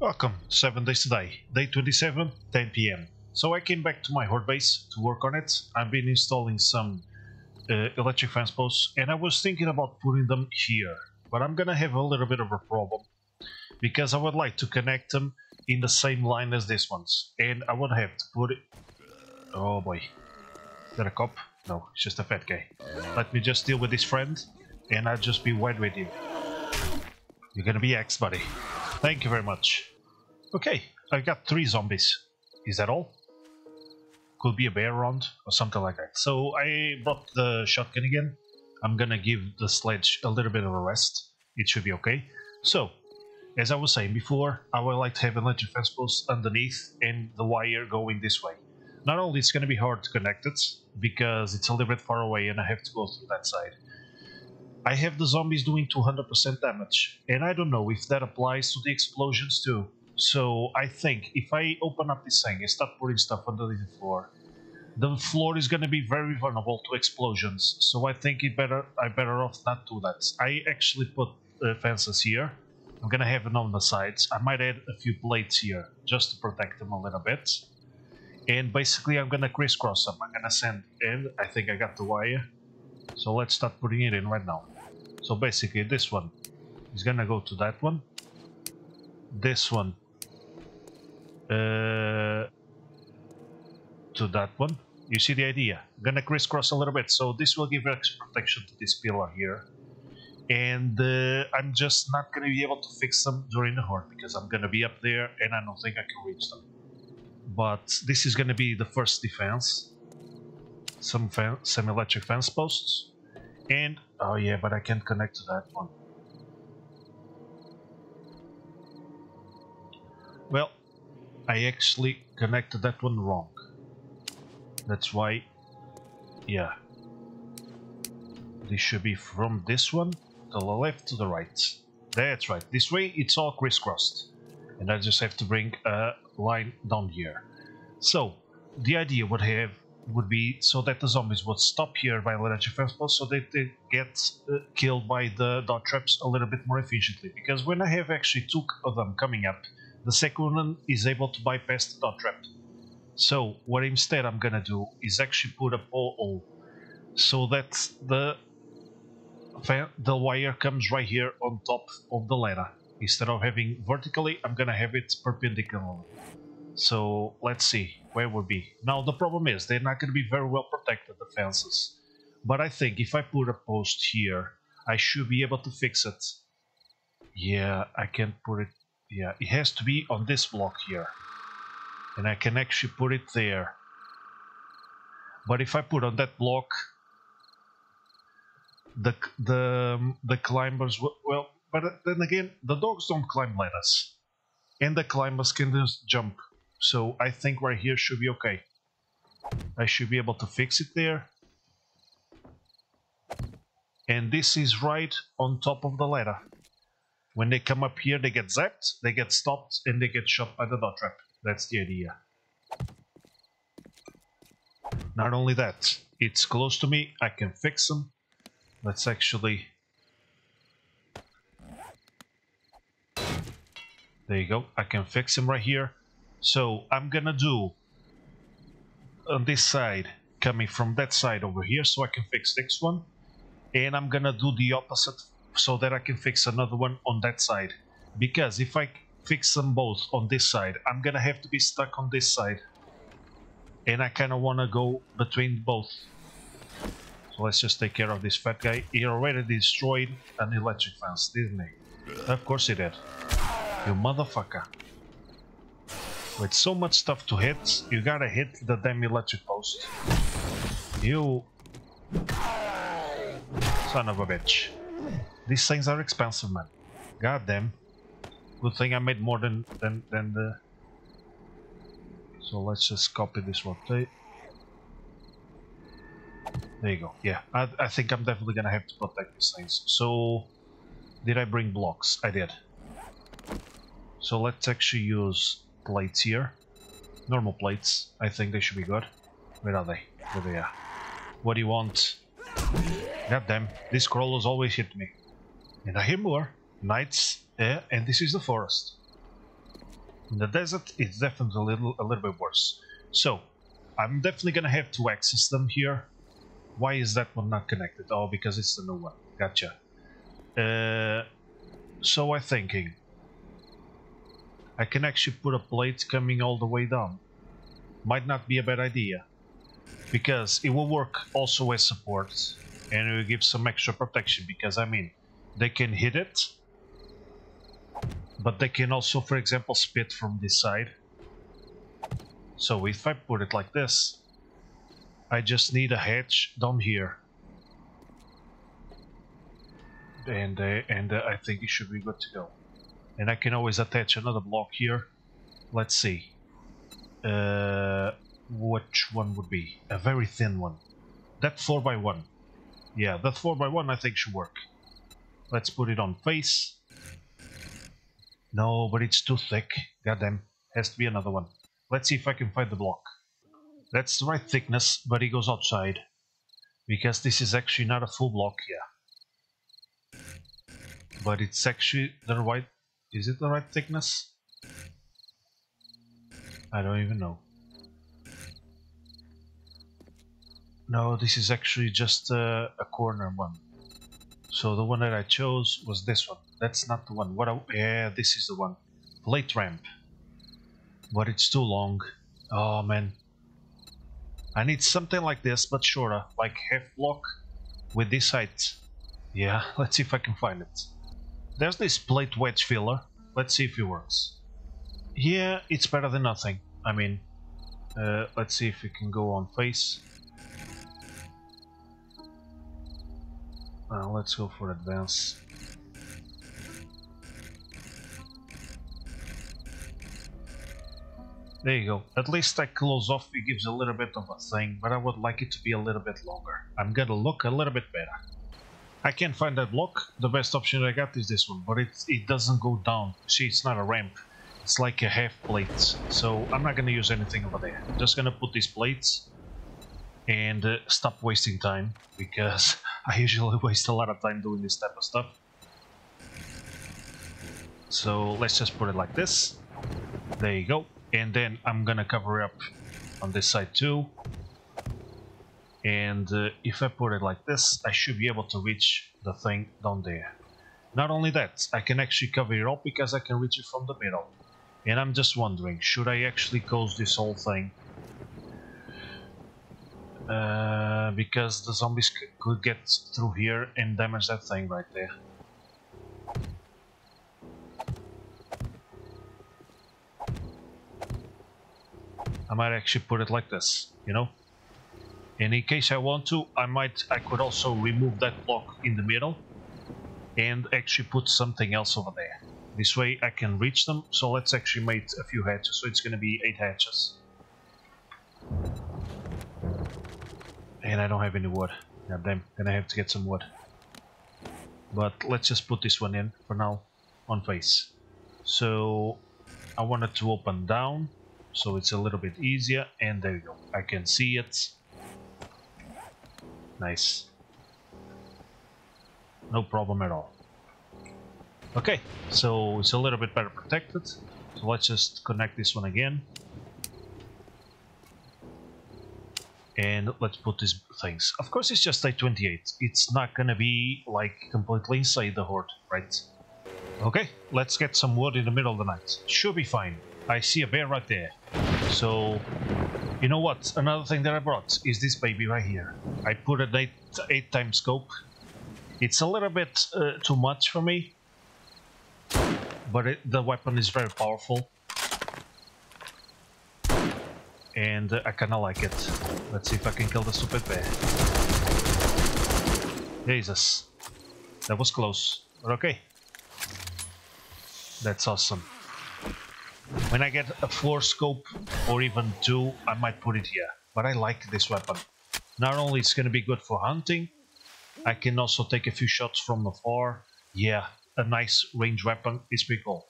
Welcome, 7 Days to Die, day 27, 10 pm. So I came back to my horde base to work on it. I've been installing some uh, electric fence posts and I was thinking about putting them here. But I'm gonna have a little bit of a problem because I would like to connect them in the same line as this ones. And I would have to put it... Oh boy. Is that a cop? No, it's just a fat guy. Let me just deal with this friend and I'll just be wide with you. You're gonna be X, buddy. Thank you very much. Okay, I got three zombies. Is that all? Could be a bear around or something like that. So I brought the shotgun again. I'm gonna give the sledge a little bit of a rest. It should be okay. So, as I was saying before, I would like to have an electric fence post underneath and the wire going this way. Not only it's gonna be hard to connect it, because it's a little bit far away and I have to go through that side. I have the zombies doing 200% damage, and I don't know if that applies to the explosions too. So I think if I open up this thing and start putting stuff underneath the floor, the floor is going to be very vulnerable to explosions. So I think it better I better off not do that. I actually put uh, fences here. I'm going to have it on the sides. I might add a few plates here just to protect them a little bit. And basically I'm going to crisscross them. I'm going to send in. I think I got the wire. So let's start putting it in right now. So basically this one is gonna go to that one. This one uh, to that one. You see the idea? I'm gonna crisscross a little bit. So this will give extra protection to this pillar here. And uh, I'm just not gonna be able to fix them during the horde because I'm gonna be up there and I don't think I can reach them. But this is gonna be the first defense some some electric fence posts and oh yeah but I can't connect to that one. Well I actually connected that one wrong. That's why yeah. This should be from this one to the left to the right. That's right. This way it's all crisscrossed. And I just have to bring a line down here. So the idea would have would be so that the zombies would stop here by electric festival so that they get uh, killed by the dart traps a little bit more efficiently. Because when I have actually two of them coming up the second one is able to bypass the dart trap. So what instead I'm gonna do is actually put a pole so that the the wire comes right here on top of the ladder instead of having vertically I'm gonna have it perpendicularly so let's see where would be. Now the problem is they're not going to be very well protected, the fences. But I think if I put a post here, I should be able to fix it. Yeah, I can put it... Yeah, it has to be on this block here. And I can actually put it there. But if I put on that block, the the um, the climbers well, but then again, the dogs don't climb ladders, and the climbers can just jump. So I think right here should be okay. I should be able to fix it there. And this is right on top of the ladder. When they come up here, they get zapped, they get stopped, and they get shot by the dart trap. That's the idea. Not only that, it's close to me, I can fix them. Let's actually... There you go, I can fix him right here. So I'm gonna do on this side, coming from that side over here, so I can fix this one. And I'm gonna do the opposite so that I can fix another one on that side. Because if I fix them both on this side, I'm gonna have to be stuck on this side. And I kinda wanna go between both. So let's just take care of this fat guy. He already destroyed an electric fence, didn't he? Of course he did. You motherfucker. With so much stuff to hit, you gotta hit the damn electric post. You... Son of a bitch. These things are expensive, man. God damn. Good thing I made more than, than, than the... So let's just copy this one. There you go. Yeah, I, I think I'm definitely gonna have to protect these things. So, did I bring blocks? I did. So let's actually use plates here. Normal plates. I think they should be good. Where are they? There they are. What do you want? God damn, these crawlers always hit me. And I hear more. Nights, eh, and this is the forest. In the desert, it's definitely a little, a little bit worse. So, I'm definitely gonna have to access them here. Why is that one not connected? Oh, because it's the new one. Gotcha. Uh, so I'm thinking I can actually put a plate coming all the way down. Might not be a bad idea because it will work also as support and it will give some extra protection because I mean they can hit it but they can also for example spit from this side. So if I put it like this I just need a hatch down here. And uh, and uh, I think it should be good to go and I can always attach another block here. Let's see. Uh, which one would be? A very thin one. That 4x1 yeah that 4x1 I think should work. Let's put it on face. No but it's too thick. Goddamn has to be another one. Let's see if I can find the block. That's the right thickness but it goes outside. Because this is actually not a full block yeah. But it's actually the right is it the right thickness? I don't even know. No this is actually just a, corner one. So the one that I chose was this one. That's not the one. What I, yeah this is the one. Plate ramp. But it's too long. Oh man. I need something like this but shorter. Like half block with this height. Yeah let's see if I can find it there's this plate wedge filler. Let's see if it works. Yeah, it's better than nothing. I mean, uh, let's see if we can go on face. Uh, let's go for advance. There you go. At least that close off it gives a little bit of a thing, but I would like it to be a little bit longer. I'm gonna look a little bit better. I can't find that block. The best option I got is this one, but it, it doesn't go down. See, it's not a ramp. It's like a half plate. So I'm not going to use anything over there. I'm just going to put these plates and uh, stop wasting time because I usually waste a lot of time doing this type of stuff. So let's just put it like this. There you go. And then I'm gonna cover up on this side too and uh, if I put it like this I should be able to reach the thing down there. Not only that I can actually cover it up because I can reach it from the middle. And I'm just wondering should I actually close this whole thing? Uh, because the zombies could get through here and damage that thing right there. I might actually put it like this, you know? And in case I want to, I might, I could also remove that block in the middle and actually put something else over there. This way I can reach them, so let's actually make a few hatches, so it's gonna be 8 hatches. And I don't have any wood. God damn, gonna have to get some wood. But let's just put this one in for now, on face. So I want it to open down, so it's a little bit easier, and there you go. I can see it Nice. No problem at all. Okay, so it's a little bit better protected. So let's just connect this one again. And let's put these things. Of course it's just a 28. It's not gonna be like completely inside the horde, right? Okay, let's get some wood in the middle of the night. Should be fine. I see a bear right there. So you know what? Another thing that I brought is this baby right here. I put an 8, eight time scope. It's a little bit uh, too much for me, but it, the weapon is very powerful. And uh, I kinda like it. Let's see if I can kill the stupid bear. Jesus. That was close, but okay. That's awesome. When I get a 4 scope or even 2, I might put it here. But I like this weapon. Not only it's gonna be good for hunting, I can also take a few shots from the afar. Yeah, a nice range weapon is pretty cool.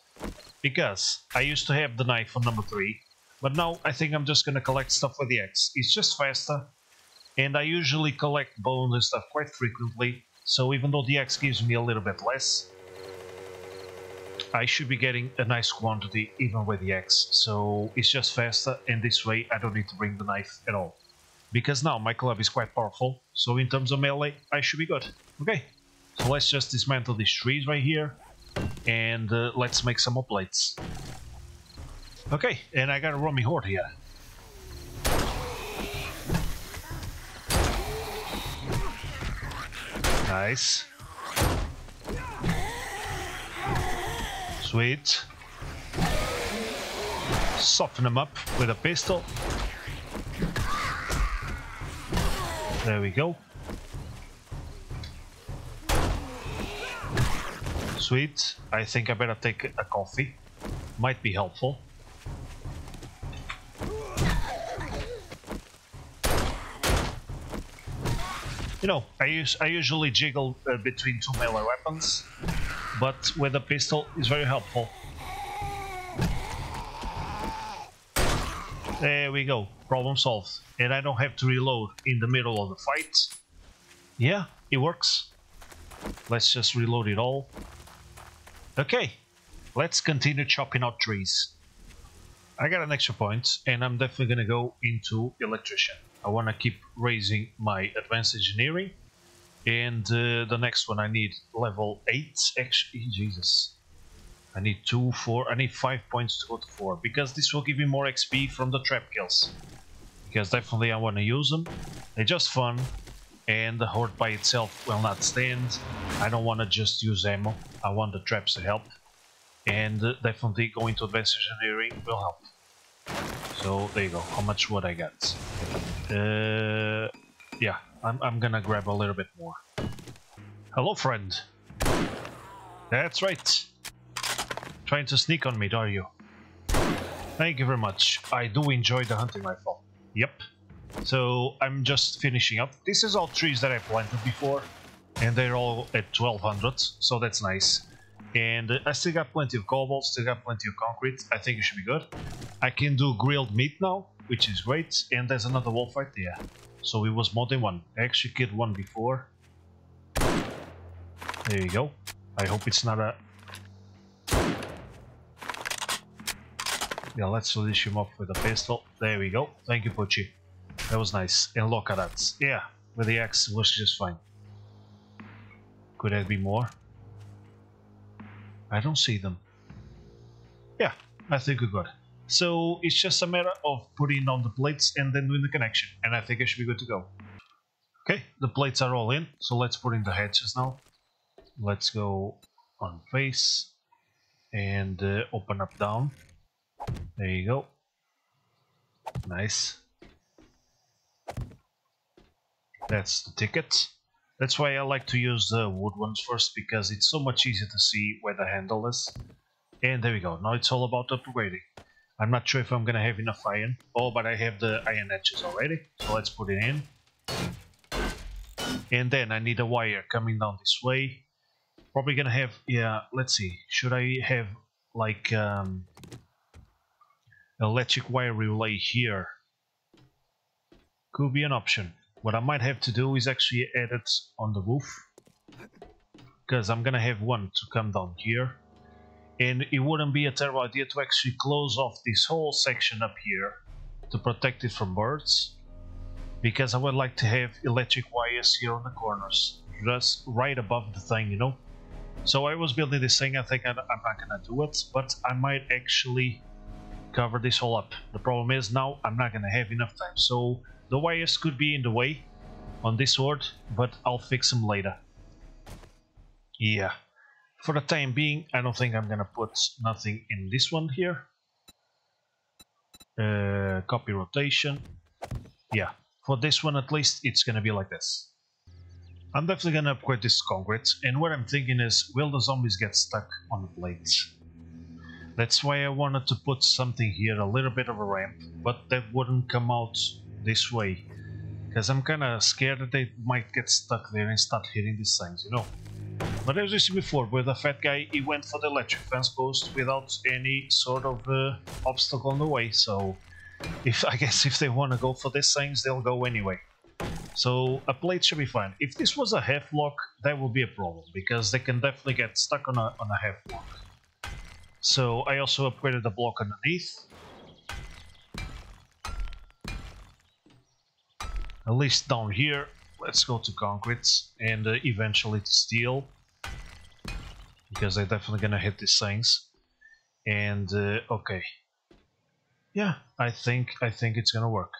Because I used to have the knife on number 3, but now I think I'm just gonna collect stuff with the axe. It's just faster, and I usually collect bones and stuff quite frequently, so even though the axe gives me a little bit less, I should be getting a nice quantity even with the axe, so it's just faster and this way I don't need to bring the knife at all. Because now my club is quite powerful, so in terms of melee I should be good. Okay, so let's just dismantle these trees right here and uh, let's make some more plates. Okay, and I got a Romy Horde here. Nice. Sweet. Soften them up with a pistol. There we go. Sweet. I think I better take a coffee. Might be helpful. You know, I use I usually jiggle uh, between two melee weapons, but with a pistol is very helpful. There we go, problem solved. And I don't have to reload in the middle of the fight. Yeah, it works. Let's just reload it all. Okay, let's continue chopping out trees. I got an extra point, and I'm definitely gonna go into electrician. I want to keep raising my advanced engineering. And uh, the next one I need level 8. Actually, Jesus. I need 2, 4, I need 5 points to go to 4. Because this will give me more XP from the trap kills. Because definitely I want to use them. They're just fun. And the horde by itself will not stand. I don't want to just use ammo. I want the traps to help. And uh, definitely going to advanced engineering will help. So there you go. How much would I get? Uh, yeah, I'm, I'm gonna grab a little bit more. Hello, friend. That's right. Trying to sneak on me, are you? Thank you very much. I do enjoy the hunting rifle. Yep. So I'm just finishing up. This is all trees that I planted before, and they're all at 1200, so that's nice. And I still got plenty of cobalt, still got plenty of concrete. I think it should be good. I can do grilled meat now, which is great. And there's another wolf right there. So it was more than one. I actually killed one before. There you go. I hope it's not a... Yeah, let's finish him off with a pistol. There we go. Thank you, Pucci. That was nice. And look at that. Yeah, with the axe was just fine. Could there be more? I don't see them. Yeah, I think we're good. So it's just a matter of putting on the plates and then doing the connection. And I think I should be good to go. Okay, the plates are all in. So let's put in the hatches now. Let's go on face and uh, open up down. There you go. Nice. That's the ticket. That's why I like to use the wood ones first, because it's so much easier to see where the handle is. And there we go, now it's all about upgrading. I'm not sure if I'm gonna have enough iron. Oh, but I have the iron edges already, so let's put it in. And then I need a wire coming down this way. Probably gonna have, yeah, let's see, should I have like um, electric wire relay here? Could be an option. What I might have to do is actually add it on the roof. Because I'm gonna have one to come down here. And it wouldn't be a terrible idea to actually close off this whole section up here to protect it from birds. Because I would like to have electric wires here on the corners. Just right above the thing, you know? So I was building this thing, I think I'm not gonna do it, but I might actually cover this all up. The problem is now I'm not gonna have enough time. So the wires could be in the way on this sword, but I'll fix them later. Yeah. For the time being, I don't think I'm gonna put nothing in this one here. Uh, copy rotation. Yeah, for this one at least, it's gonna be like this. I'm definitely gonna upgrade this concrete, and what I'm thinking is, will the zombies get stuck on the blades? That's why I wanted to put something here, a little bit of a ramp, but that wouldn't come out this way. Because I'm kind of scared that they might get stuck there and start hitting these things, you know. But as we see before, with the fat guy, he went for the electric fence post without any sort of uh, obstacle on the way, so... If I guess if they want to go for these things, they'll go anyway. So a plate should be fine. If this was a half block, that would be a problem, because they can definitely get stuck on a, on a half block. So I also upgraded the block underneath. At least down here, let's go to concrete and uh, eventually to steel. Because they're definitely gonna hit these things. And uh, okay. Yeah, I think I think it's gonna work.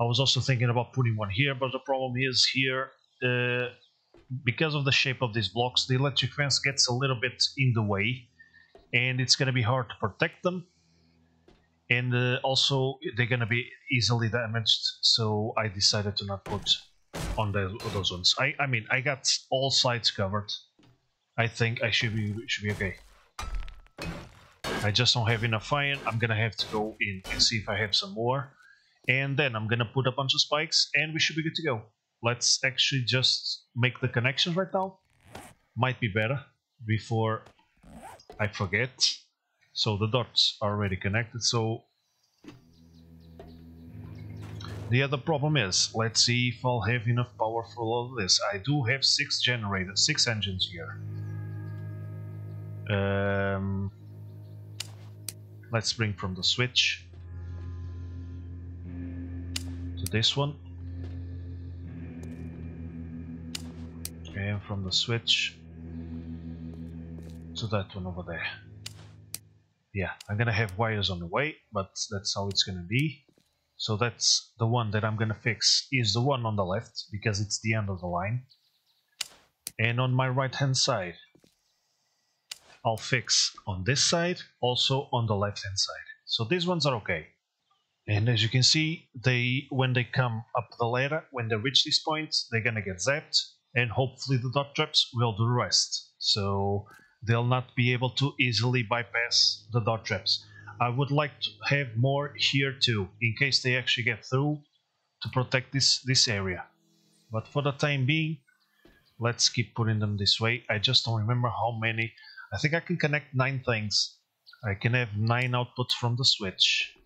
I was also thinking about putting one here, but the problem is here, uh, because of the shape of these blocks, the electric fence gets a little bit in the way, and it's to be hard to protect them. And uh, also, they're to be easily damaged, so I decided to not put on the, those ones. I, I mean, I got all sides covered. I think I should be should be okay. I just don't have enough iron. I'm gonna have to go in and see if I have some more and then I'm gonna put a bunch of spikes and we should be good to go. Let's actually just make the connections right now. Might be better before I forget. So the darts are already connected, so the other problem is, let's see if I'll have enough power for all of this. I do have six generators, six engines here. Um, let's bring from the switch to this one. And from the switch to that one over there. Yeah, I'm gonna have wires on the way, but that's how it's gonna be. So that's the one that I'm gonna fix is the one on the left, because it's the end of the line. And on my right hand side, I'll fix on this side, also on the left hand side. So these ones are okay. And as you can see, they when they come up the ladder, when they reach this point, they're gonna get zapped, and hopefully the dart traps will do the rest. So they'll not be able to easily bypass the dart traps. I would like to have more here too, in case they actually get through to protect this, this area. But for the time being, let's keep putting them this way. I just don't remember how many. I think I can connect nine things. I can have nine outputs from the switch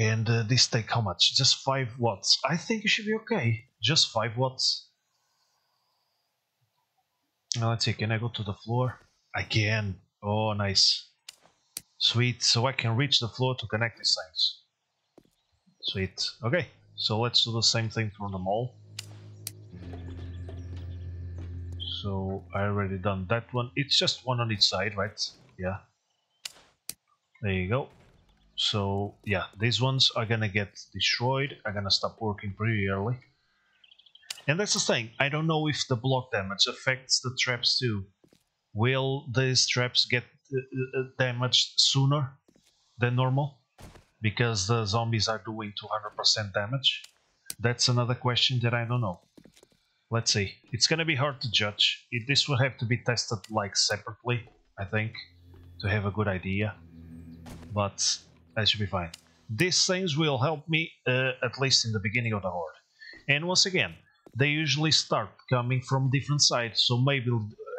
and uh, this take how much? Just 5 watts. I think it should be okay. Just 5 watts. Now let's see, can I go to the floor? I can. Oh, nice. Sweet, so I can reach the floor to connect these things. Sweet. Okay, so let's do the same thing from the mall. So I already done that one. It's just one on each side, right? Yeah. There you go. So yeah, these ones are gonna get destroyed, are gonna stop working pretty early. And that's the thing, I don't know if the block damage affects the traps too. Will these traps get uh, uh, damaged sooner than normal? Because the zombies are doing 200% damage? That's another question that I don't know. Let's see. It's gonna be hard to judge. It, this will have to be tested like separately, I think, to have a good idea. But that should be fine. These things will help me uh, at least in the beginning of the horde. And once again, they usually start coming from different sides, so maybe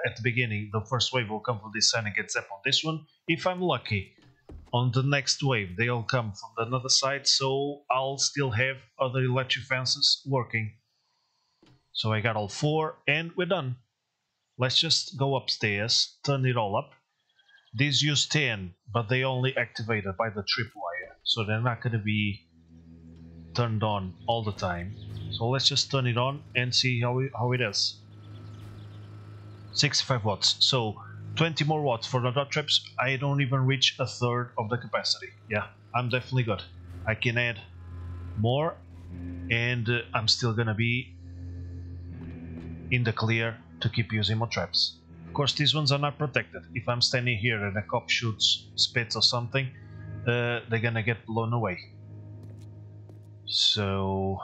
at the beginning the first wave will come from this side and get zapped on this one. If I'm lucky, on the next wave they'll come from another side, so I'll still have other electric fences working. So I got all four, and we're done. Let's just go upstairs, turn it all up, these use 10, but they only activated by the tripwire, so they're not going to be turned on all the time. So let's just turn it on and see how it, how it is. 65 watts, so 20 more watts for the dart traps. I don't even reach a third of the capacity. Yeah, I'm definitely good. I can add more and uh, I'm still gonna be in the clear to keep using more traps. Of course, these ones are not protected. If I'm standing here and a cop shoots spits or something, uh, they're gonna get blown away. So...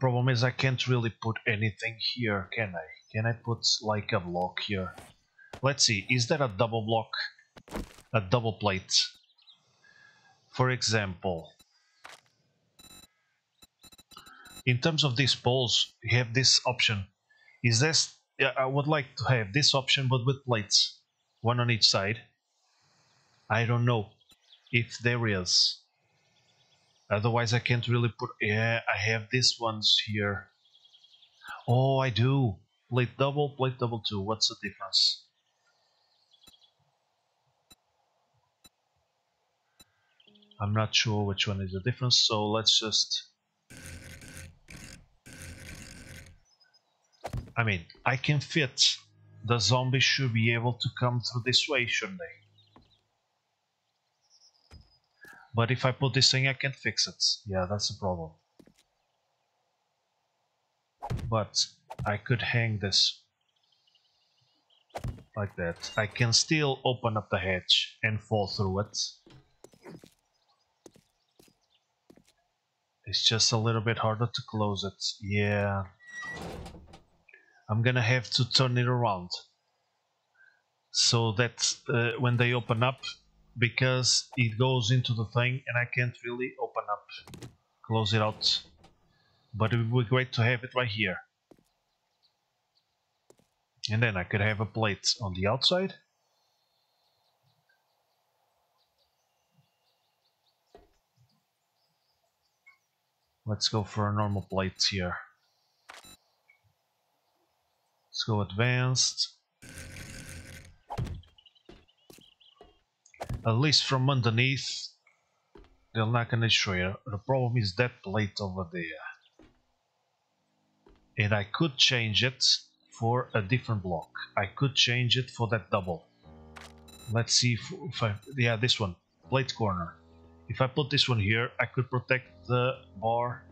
problem is I can't really put anything here, can I? Can I put like a block here? Let's see, is there a double block? A double plate? For example, in terms of these poles, you have this option. Is this? I would like to have this option, but with plates, one on each side. I don't know if there is. Otherwise, I can't really put. Yeah, I have these ones here. Oh, I do. Plate double, plate double two. What's the difference? I'm not sure which one is the difference, so let's just... I mean, I can fit. The zombies should be able to come through this way, shouldn't they? But if I put this thing, I can fix it. Yeah, that's the problem. But I could hang this like that. I can still open up the hatch and fall through it. It's just a little bit harder to close it. Yeah. I'm gonna have to turn it around. So that uh, when they open up, because it goes into the thing and I can't really open up, close it out. But it would be great to have it right here. And then I could have a plate on the outside Let's go for a normal plate here. Let's go advanced. At least from underneath, they're not gonna. The problem is that plate over there. And I could change it for a different block. I could change it for that double. Let's see if, if I... Yeah, this one. Plate corner. If I put this one here, I could protect the bar,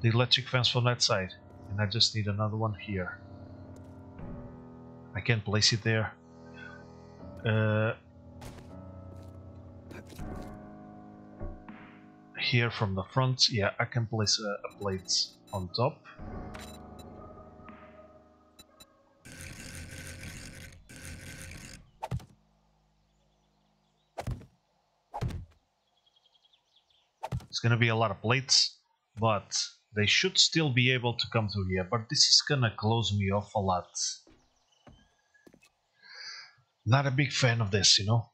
the electric fence from that side. And I just need another one here. I can't place it there. Uh, here from the front, yeah, I can place a, a plate on top. It's gonna be a lot of plates, but they should still be able to come through here. But this is gonna close me off a lot. Not a big fan of this, you know.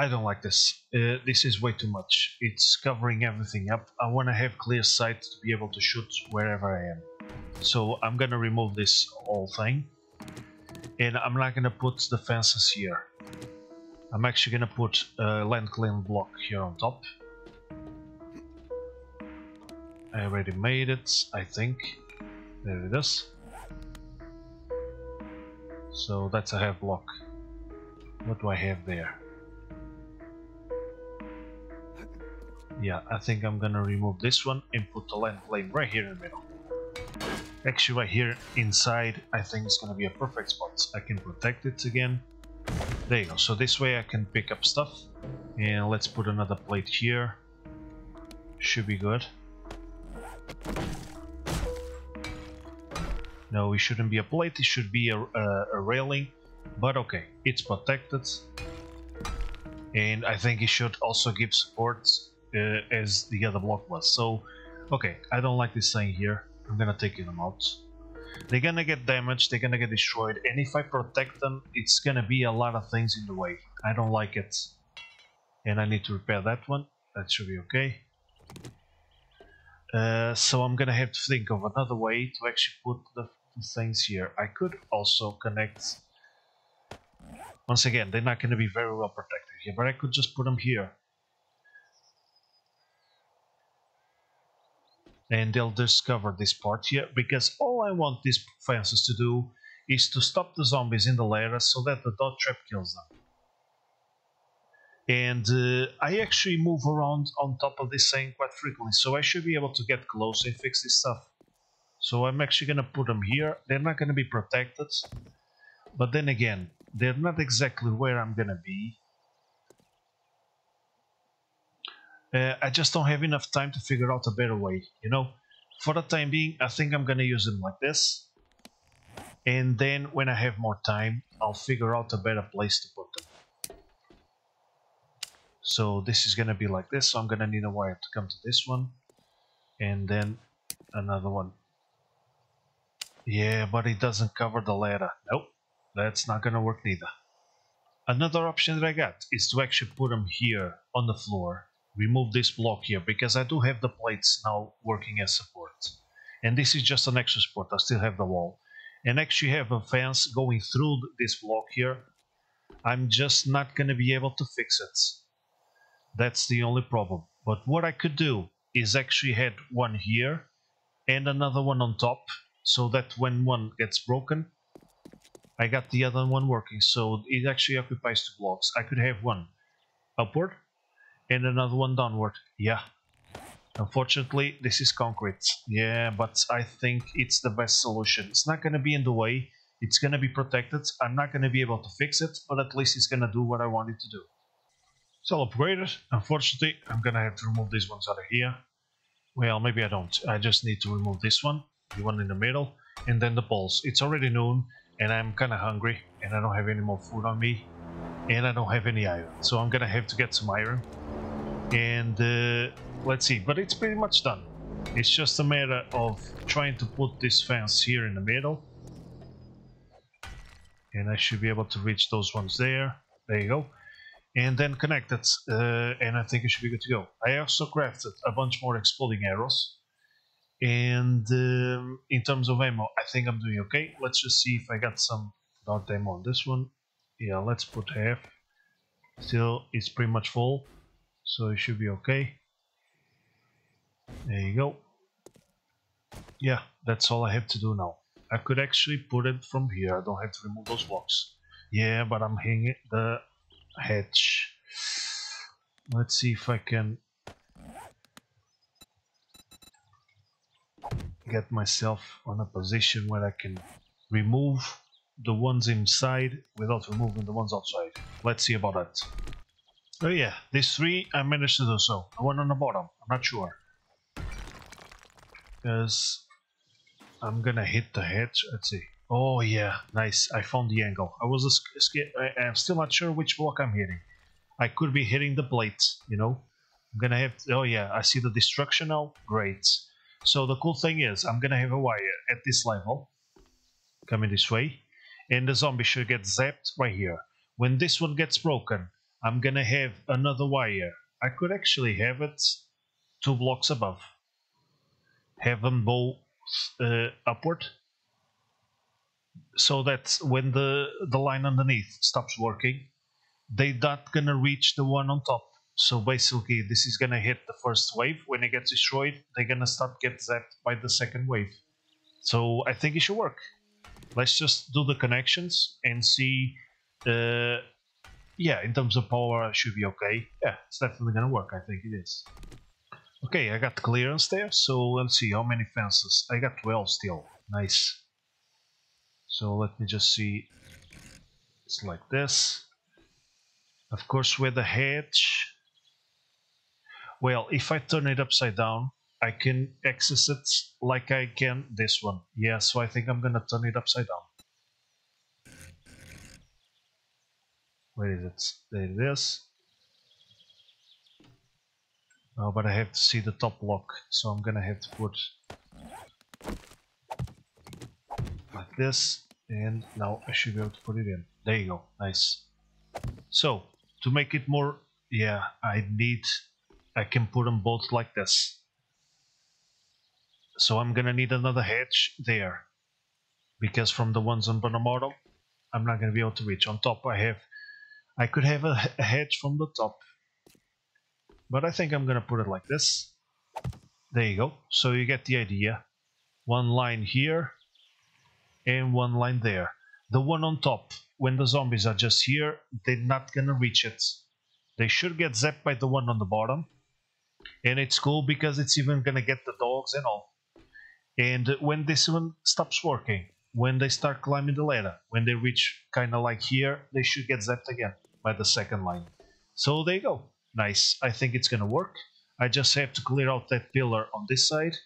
I don't like this. Uh, this is way too much. It's covering everything up. I want to have clear sight to be able to shoot wherever I am. So I'm gonna remove this whole thing. And I'm not gonna put the fences here. I'm actually gonna put a land claim block here on top I already made it, I think. There it is. So that's a half block. What do I have there? Yeah, I think I'm gonna remove this one and put the land claim right here in the middle. Actually right here inside I think it's gonna be a perfect spot. I can protect it again. There you go, so this way I can pick up stuff. And let's put another plate here. Should be good. No, it shouldn't be a plate, it should be a, a, a railing. But okay, it's protected. And I think it should also give support uh, as the other block was. So, okay, I don't like this thing here. I'm gonna take them out. They're gonna get damaged, they're gonna get destroyed, and if I protect them, it's gonna be a lot of things in the way. I don't like it. And I need to repair that one. That should be okay. Uh, so I'm gonna have to think of another way to actually put the, the things here. I could also connect... Once again, they're not gonna be very well protected here, but I could just put them here. And they'll discover this part here, because all I want these fences to do is to stop the zombies in the ladder so that the dart trap kills them and uh, I actually move around on top of this thing quite frequently, so I should be able to get close and fix this stuff. So I'm actually gonna put them here. They're not gonna be protected, but then again, they're not exactly where I'm gonna be. Uh, I just don't have enough time to figure out a better way, you know? For the time being, I think I'm gonna use them like this. And then when I have more time, I'll figure out a better place to put them. So this is gonna be like this, so I'm gonna need a wire to come to this one, and then another one. Yeah, but it doesn't cover the ladder. Nope, that's not gonna work neither. Another option that I got is to actually put them here on the floor, remove this block here, because I do have the plates now working as support. And this is just an extra support. I still have the wall. And actually have a fence going through this block here. I'm just not going to be able to fix it. That's the only problem. But what I could do is actually had one here and another one on top so that when one gets broken I got the other one working so it actually occupies two blocks I could have one upward and another one downward. Yeah. Unfortunately this is concrete. Yeah but I think it's the best solution. It's not gonna be in the way. It's gonna be protected. I'm not gonna be able to fix it but at least it's gonna do what I want it to do. It's all upgraded. Unfortunately I'm gonna have to remove these ones out of here. Well, maybe I don't. I just need to remove this one, the one in the middle, and then the poles. It's already noon, and I'm kind of hungry, and I don't have any more food on me, and I don't have any iron. So I'm gonna have to get some iron. And uh, let's see, but it's pretty much done. It's just a matter of trying to put this fence here in the middle. And I should be able to reach those ones there. There you go and then connect it, uh, and I think it should be good to go. I also crafted a bunch more exploding arrows, and um, in terms of ammo, I think I'm doing okay. Let's just see if I got some dot ammo on this one. Yeah, let's put half. Still, it's pretty much full, so it should be okay. There you go. Yeah, that's all I have to do now. I could actually put it from here. I don't have to remove those blocks. Yeah, but I'm hanging the hatch. Let's see if I can get myself on a position where I can remove the ones inside without removing the ones outside. Let's see about that. Oh yeah, these three I managed to do so. The one on the bottom, I'm not sure. Because I'm gonna hit the hatch, let's see. Oh yeah, nice. I found the angle. I was. I'm still not sure which block I'm hitting. I could be hitting the plate, you know. I'm gonna have. oh yeah, I see the destruction now. Great. So the cool thing is, I'm gonna have a wire at this level, coming this way, and the zombie should get zapped right here. When this one gets broken, I'm gonna have another wire. I could actually have it two blocks above. Have them both uh, upward so that when the the line underneath stops working, they're not gonna reach the one on top. So basically, this is gonna hit the first wave. When it gets destroyed, they're gonna start get zapped by the second wave. So I think it should work. Let's just do the connections and see. Uh, yeah, in terms of power, should be okay. Yeah, it's definitely gonna work. I think it is. Okay, I got clearance there. So let's see how many fences. I got 12 still. Nice. So let me just see. It's like this. Of course, with the hedge. Well, if I turn it upside down, I can access it like I can this one. Yeah, so I think I'm gonna turn it upside down. Where is it? There it is. Oh, but I have to see the top lock, so I'm gonna have to put like this and now I should be able to put it in. There you go. Nice. So to make it more yeah I need I can put them both like this. So I'm gonna need another hatch there because from the ones on model I'm not gonna be able to reach. On top I have I could have a, a hatch from the top but I think I'm gonna put it like this there you go so you get the idea one line here and one line there. The one on top, when the zombies are just here, they're not gonna reach it. They should get zapped by the one on the bottom. And it's cool because it's even gonna get the dogs and all. And when this one stops working, when they start climbing the ladder, when they reach kind of like here, they should get zapped again by the second line. So there you go. Nice. I think it's gonna work. I just have to clear out that pillar on this side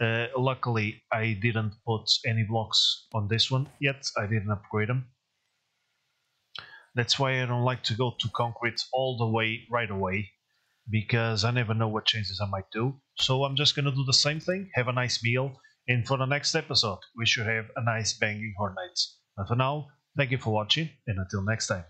uh, luckily, I didn't put any blocks on this one yet. I didn't upgrade them. That's why I don't like to go to concrete all the way right away because I never know what changes I might do. So I'm just gonna do the same thing, have a nice meal, and for the next episode, we should have a nice banging Night. But for now, thank you for watching, and until next time.